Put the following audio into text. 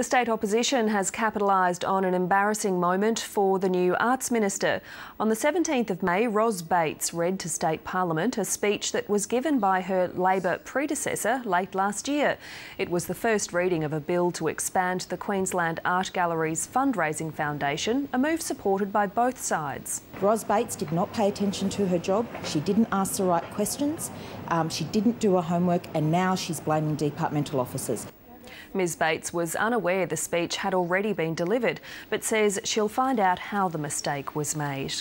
The state opposition has capitalised on an embarrassing moment for the new Arts Minister. On the 17th of May, Ros Bates read to State Parliament a speech that was given by her Labor predecessor late last year. It was the first reading of a bill to expand the Queensland Art Gallery's fundraising foundation, a move supported by both sides. Ros Bates did not pay attention to her job. She didn't ask the right questions. Um, she didn't do her homework, and now she's blaming departmental officers. Ms Bates was unaware the speech had already been delivered, but says she'll find out how the mistake was made.